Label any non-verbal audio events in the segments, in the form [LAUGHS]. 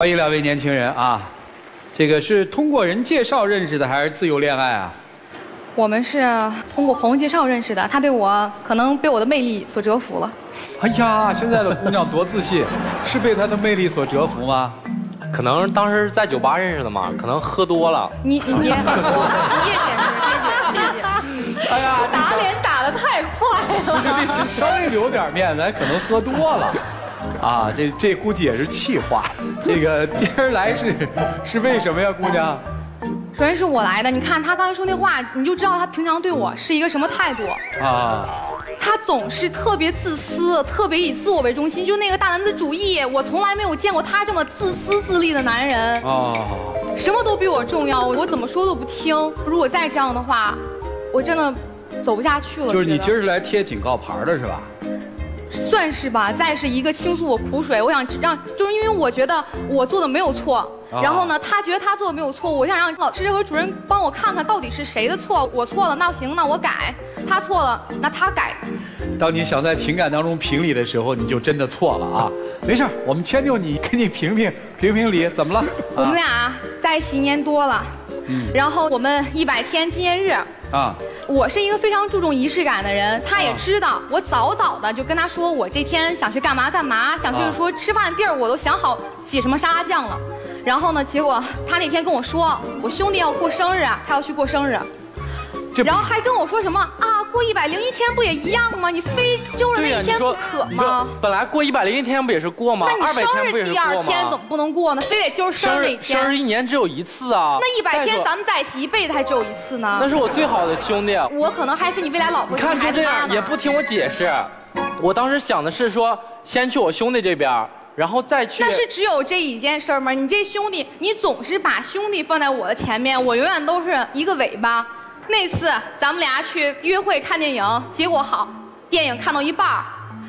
欢迎两位年轻人啊，这个是通过人介绍认识的还是自由恋爱啊？我们是通过朋友介绍认识的，他对我可能被我的魅力所折服了。哎呀，现在的姑娘多自信，是被他的魅力所折服吗？可能当时在酒吧认识的嘛，可能喝多了。你你别，你别解释，别解释，别解释。哎呀，打脸打的太快了。稍微留点面子，可能喝多了。啊，这这估计也是气话。这个今儿来是是为什么呀，姑娘？首先是我来的，你看他刚才说那话，你就知道他平常对我是一个什么态度。啊，他总是特别自私，特别以自我为中心，就那个大男子主义，我从来没有见过他这么自私自利的男人。啊，什么都比我重要，我怎么说都不听。如果再这样的话，我真的走不下去了。就是你今儿是来贴警告牌的是吧？算是吧，再是一个倾诉我苦水。我想让，就是因为我觉得我做的没有错，啊然后呢，他觉得他做的没有错，我想让老师和主任帮我看看到底是谁的错。我错了，那行，那我改；他错了，那他改。当你想在情感当中评理的时候，你就真的错了啊！没事我们迁就你，给你评评评评理，怎么了？我们俩在一起一年多了，嗯然后我们一百天纪念日。啊，我是一个非常注重仪式感的人，他也知道。我早早的就跟他说，我这天想去干嘛干嘛，想去说吃饭的地儿，我都想好挤什么沙拉酱了。然后呢，结果他那天跟我说，我兄弟要过生日啊，他要去过生日，这然后还跟我说什么啊，过一百零一天不也一样吗？你非揪着那，一天不可吗？本来过一百零一天不也是过吗？那你生日第二？天怎么不能过呢？非得揪着生生日那一日生日？一年只有一次啊！那一百天咱们在一起一辈子还只有一次呢那。是我最好的兄弟，我可能还是你未来老婆你看就这样也不听我解释。我当时想的是说，先去我兄弟这边，然后再去。那是只有这一件事儿吗？你这兄弟，你总是把兄弟放在我的前面，我永远都是一个尾巴。那次咱们俩去约会看电影，结果好，电影看到一半儿，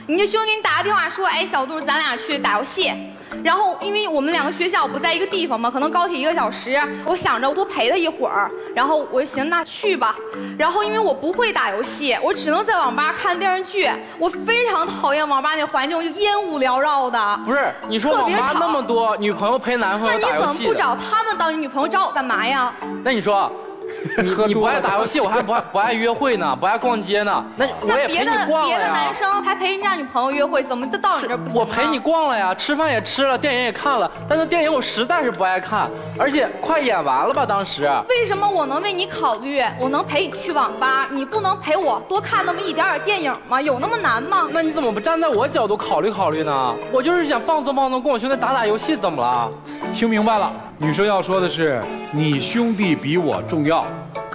你这兄弟给你打个电话说，哎，小杜，咱俩去打游戏。然后，因为我们两个学校不在一个地方嘛，可能高铁一个小时，我想着我多陪他一会儿，然后我就行，那去吧。然后因为我不会打游戏，我只能在网吧看电视剧，我非常讨厌网吧那环境，就烟雾缭绕的。不是你说网吧那么多女朋友陪男朋那你友打游戏的，怎么不找他们当你女朋友，找我干嘛呀？那你说，[LAUGHS] 你你不爱打游戏，我还不爱不爱约会呢，不爱逛街呢，那我那也陪别的你逛了别的男。生还陪人家女朋友约会，怎么就到你这不行啊我陪你逛了呀，吃饭也吃了，电影也看了，但是电影我实在是不爱看，而且快演完了吧，当时。为什么我能为你考虑？我能陪你去网吧，你不能陪我多看那么一点点电影吗？有那么难吗？那你怎么不站在我角度考虑考虑呢？我就是想放松放松，跟我兄弟打打游戏，怎么了？听明白了，女生要说的是你兄弟比我重要，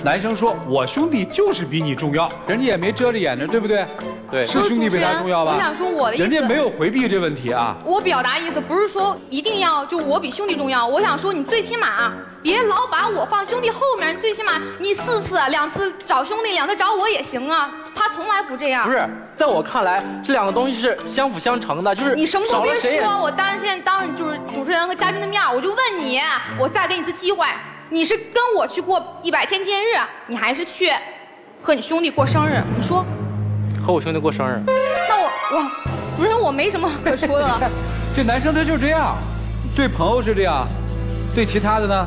男生说我兄弟就是比你重要，人家也没遮着眼睛，对不对？对是兄弟比他重要吧？我想说我的意思人家没有回避这问题啊。我表达意思不是说一定要就我比兄弟重要，我想说你最起码别老把我放兄弟后面，最起码你四次两次找兄弟，两次找我也行啊。他从来不这样。不是，在我看来，这两个东西是相辅相成的，就是你什么都别说，我当然现在当着就是主持人和嘉宾的面，我就问你，我再给你一次机会，你是跟我去过一百天纪念日，你还是去和你兄弟过生日？你说，和我兄弟过生日。那我我主任我没什么可说的了。[LAUGHS] 这男生他就这样，对朋友是这样，对其他的呢？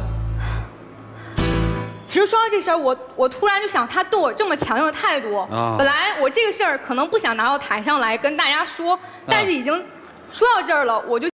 其实说到这事儿，我我突然就想，他对我这么强硬的态度，啊本来我这个事儿可能不想拿到台上来跟大家说，但是已经说到这儿了，我就。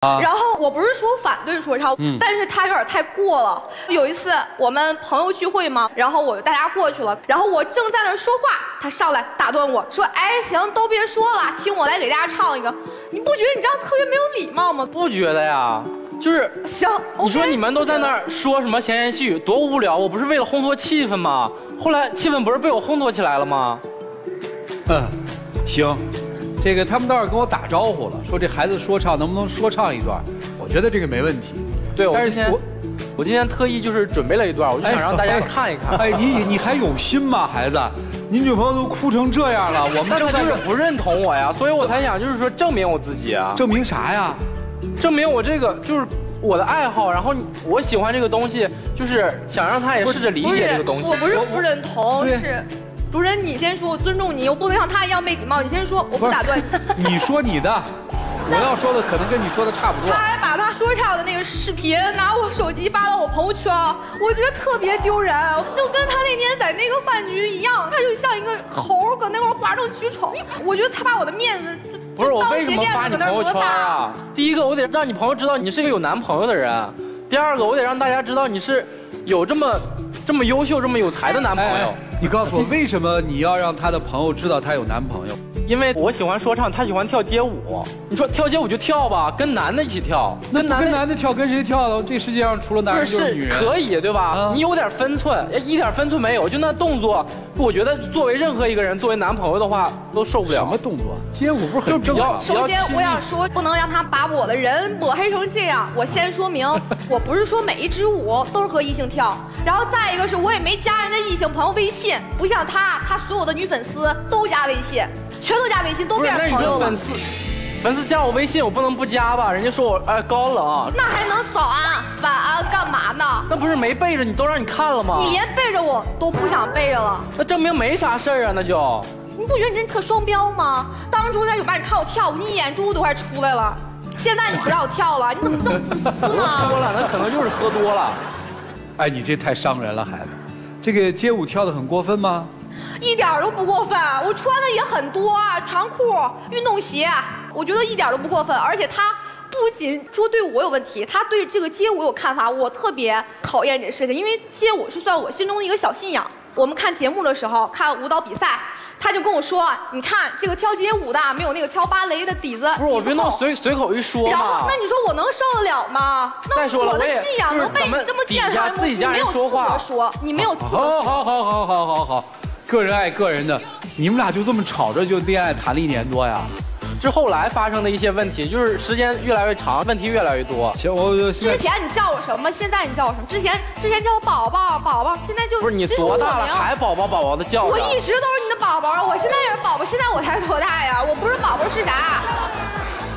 啊然后我不是说反对说唱，嗯但是他有点太过了。有一次我们朋友聚会嘛，然后我就带大家过去了，然后我正在那儿说话，他上来打断我说：“哎，行，都别说了，听我来给大家唱一个。你不觉得你这样特别没有礼貌吗？不觉得呀？就是行，你说你们都在那儿说什么闲言细语，多无聊！我不是为了烘托气氛吗？后来气氛不是被我烘托起来了吗？嗯，行，这个他们倒是跟我打招呼了，说这孩子说唱能不能说唱一段？我觉得这个没问题。对，我但是我今天我今天特意就是准备了一段，我就想让大家看一看。哎，你你还有心吗，孩子？你女朋友都哭成这样了，我们但正在就是不认同我呀，所以我才想就是说证明我自己啊，证明啥呀？证明我这个就是我的爱好，然后我喜欢这个东西，就是想让他也试着理解这个东西。我不是不认同，是主人你先说，我尊重你，我不能像他一样没礼貌。你先说，我不打断你。[LAUGHS] 你说你的，我要说的可能跟你说的差不多他。还把他说唱的那个视频拿我手机发到我朋友圈，我觉得特别丢人，就跟他那天在那个饭局一样，他就像一个猴儿搁那块儿哗众取宠。[LAUGHS] 我觉得他把我的面子就不是我当为什么发你朋友那摩擦。圈啊？第一个，我得让你朋友知道你是一个有男朋友的人；第二个，我得让大家知道你是有这么这么优秀、这么有才的男朋友。哎，你告诉我，[LAUGHS] 为什么你要让她的朋友知道她有男朋友？因为我喜欢说唱，他喜欢跳街舞。你说跳街舞就跳吧，跟男的一起跳，那跟男的跟男的跳，跟谁跳呢？这世界上除了男不人就是女人。可以对吧？啊你有点分寸，一点分寸没有，就那动作，我觉得作为任何一个人，作为男朋友的话都受不了什么。动作？街舞不是很正就常？首先我想说，不能让他把我的人抹黑成这样。[LAUGHS] 我先说明，我不是说每一支舞都是和异性跳。然后再一个是我也没加人家异性朋友微信，不像他，他所有的女粉丝都加微信，全都加微信，都变那成朋友了你说粉。丝，粉丝加我微信，我不能不加吧？人家说我哎高冷，那还能早安、晚安干嘛呢？那不是没背着你都让你看了吗？你连背着我都不想背着了，那证明没啥事儿啊，那就。你不觉得你这人特双标吗？当初在酒吧你看我跳舞，你眼珠都快出来了，现在你不让我跳了，你怎么这么自私 [LAUGHS] 我说？了，那可能就是喝多了。哎，你这太伤人了，孩子。这个街舞跳的很过分吗？一点都不过分。我穿的也很多，啊，长裤、运动鞋，我觉得一点都不过分。而且他不仅说对我有问题，他对这个街舞有看法，我特别讨厌这事情，因为街舞是算我心中的一个小信仰。我们看节目的时候，看舞蹈比赛。他就跟我说：“你看这个跳街舞的没有那个跳芭蕾的底子。”不是我别弄随随口一说然后那你说我能受得了吗？再说了，我的信仰能被你这么践踏吗？你没有资格说，你没有资格说。好好好好好好好。个人爱个人的。你们俩就这么吵着就恋爱谈了一年多呀？这后来发生的一些问题，就是时间越来越长，问题越来越多。行，我就之前你叫我什么？现在你叫我什么？之前之前叫我宝宝宝宝，现在就不是你多大了还宝宝宝宝的叫着？我一直都是你的宝宝啊！我现在也是宝宝，现在我才多大呀？我不是宝宝是啥？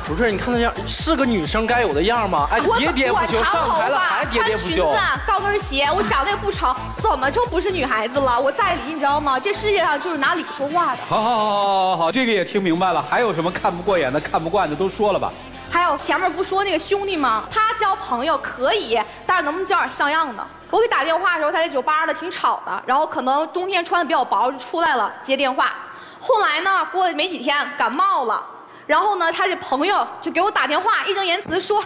不是，你看那样，是个女生该有的样吗？哎，我喋喋不休，我长上台了头发还喋喋不裙子。高跟鞋，我长得也不丑，怎么就不是女孩子了？我在理，你知道吗？这世界上就是拿理说话的。好好好好好好，这个也听明白了。还有什么看不过眼的、看不惯的都说了吧？还有前面不说那个兄弟吗？他交朋友可以，但是能不能交点像样的？我给打电话的时候，他在酒吧的挺吵的，然后可能冬天穿的比较薄就出来了接电话。后来呢，过了没几天感冒了，然后呢，他这朋友就给我打电话，义正言辞说：“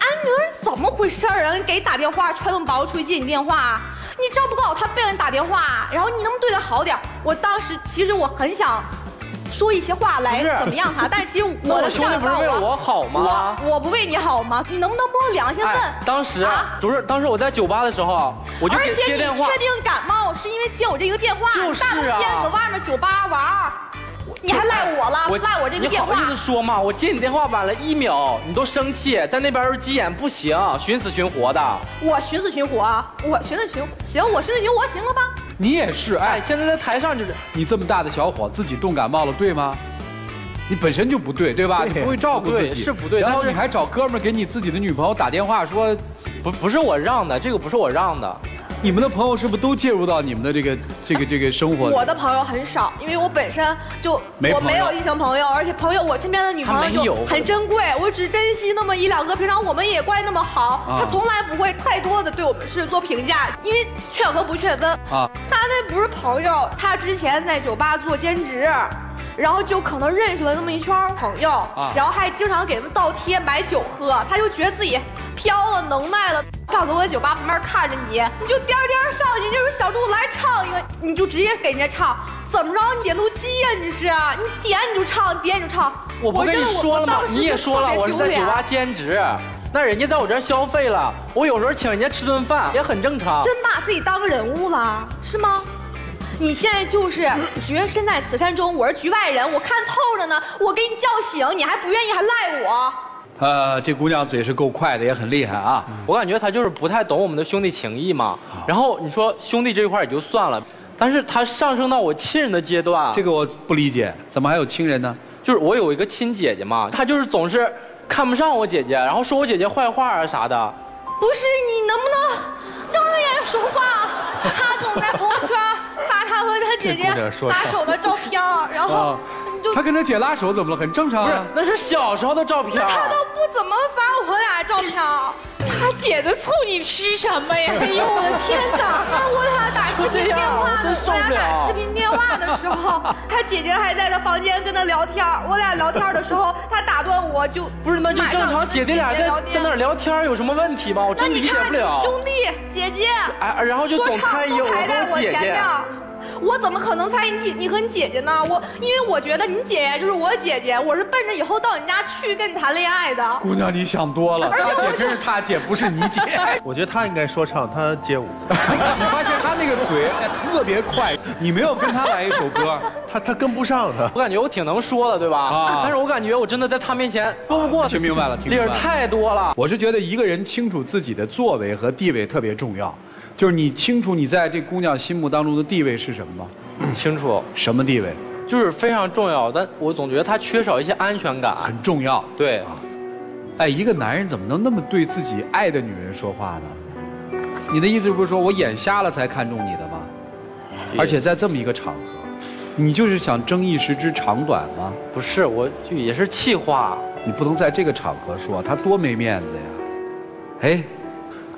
安明儿怎么回事儿啊？你给打电话穿那么薄出去接你电话，你知道不告诉他别人打电话，然后你能不能对他好点？”我当时其实我很想。说一些话来怎么样他，但是其实我的我兄弟不是为我好吗？我我不为你好吗？你能不能帮我良心问？哎，当时啊不是当时我在酒吧的时候，我就给而且你接电话确。定感冒是因为接我这一个电话？就是啊大冬天搁外面酒吧玩儿，你还赖我了，赖我这个电话你好意。思说吗？我接你电话晚了一秒，你都生气，在那边又急眼，不行，寻死寻活的。我寻死寻活，我寻死寻行，我寻死寻活行了吧？你也是，哎，哎，现在在台上就是，你这么大的小伙，自己冻感冒了，对吗？你本身就不对，对吧？对你不会照顾自己，对是不对然后你还找哥们给你自己的女朋友打电话说，不不是我让的，这个不是我让的。你们的朋友是不是都介入到你们的这个这个这个生活里？我的朋友很少，因为我本身就没我没有异性朋友，而且朋友我身边的女朋友很珍贵，我只珍惜那么一两个。平常我们也关系那么好，啊他从来不会太多的对我们是做评价，因为劝和不劝分。啊，他那不是朋友，他之前在酒吧做兼职，然后就可能认识了那么一圈朋友，然后还经常给他们倒贴买酒喝，他就觉得自己飘了能耐了，上次我在酒吧旁边看着你，你就颠颠上去，就是小猪来唱一个，你就直接给人家唱，怎么着你点录机呀你是？你点你就唱，点你就唱。我不跟你说了吗？你也说了，我是在酒吧兼职。那人家在我这儿消费了，我有时候请人家吃顿饭也很正常。真把自己当个人物了，是吗？你现在就是觉身在此山中，我是局外人，我看透了呢。我给你叫醒，你还不愿意，还赖我。呃，这姑娘嘴是够快的，也很厉害啊。我感觉她就是不太懂我们的兄弟情谊嘛。然后你说兄弟这一块也就算了，但是她上升到我亲人的阶段，这个我不理解，怎么还有亲人呢？就是我有一个亲姐姐嘛，她就是总是。看不上我姐姐，然后说我姐姐坏话啊啥的。不是你能不能睁着眼说话？她总在朋友圈发她和她姐姐打手的照片，然后就他跟他姐拉手怎么了？很正常。不是，那是小时候的照片。他都不怎么发我俩照片。他姐的醋你吃什么呀？[LAUGHS] 哎呦我的天哪！那我俩打视频电话，我俩打视频电话的时候，[LAUGHS] 他姐姐还在他房间跟他聊天。我俩聊天的时候，他打断我就不是，那就正常姐弟俩在在那聊天有什么问题吗？我真理解不了。兄弟姐姐，哎，然后就总猜疑我姐姐。我怎么可能猜你姐你和你姐姐呢？我因为我觉得你姐姐就是我姐姐，我是奔着以后到你家去跟你谈恋爱的。姑娘，你想多了，他姐真是他姐，不是你姐。[LAUGHS] 我觉得他应该说唱，他街舞。[LAUGHS] 你发现他那个嘴特别快，你没有跟他来一首歌，他他跟不上他。我感觉我挺能说的，对吧？啊。但是我感觉我真的在他面前说不过。听明白了，听明白了理儿太多了。我是觉得一个人清楚自己的作为和地位特别重要，就是你清楚你在这姑娘心目当中的地位是什么吗？清楚什么地位，就是非常重要，但我总觉得她缺少一些安全感。很重要，对啊。哎，一个男人怎么能那么对自己爱的女人说话呢？你的意思不是说我眼瞎了才看中你的吗？而且在这么一个场合，你就是想争一时之长短吗？不是，我就也是气话。你不能在这个场合说，他多没面子呀。哎，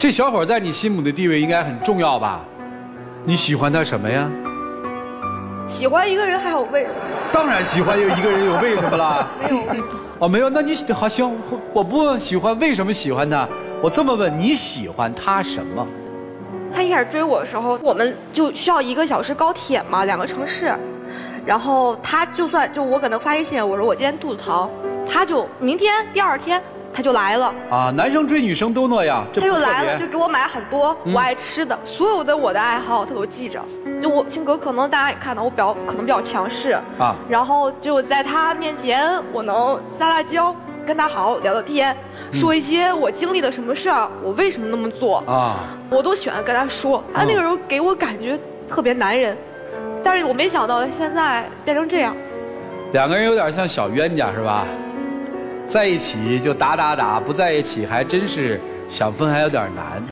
这小伙在你心目的地位应该很重要吧？你喜欢他什么呀？喜欢一个人还有为什么？当然喜欢有一个人有为什么啦？[LAUGHS] 没有哦，没有。那你好行，我不问喜欢为什么喜欢他，我这么问你喜欢他什么？他一开始追我的时候，我们就需要一个小时高铁嘛，两个城市。然后他就算就我可能发微信，我说我今天肚子疼，他就明天第二天他就来了。啊，男生追女生都那样。他就来了，就给我买很多我爱吃的，所有的我的爱好他都记着。就我性格可能大家也看到我比较可能比较强势啊，然后就在他面前我能撒撒娇，跟他好好聊聊天，说一些我经历的什么事儿，我为什么那么做啊，我都喜欢跟他说。他那个时候给我感觉特别男人，但是我没想到现在变成这样。两个人有点像小冤家是吧？在一起就打打打，不在一起还真是想分还有点难。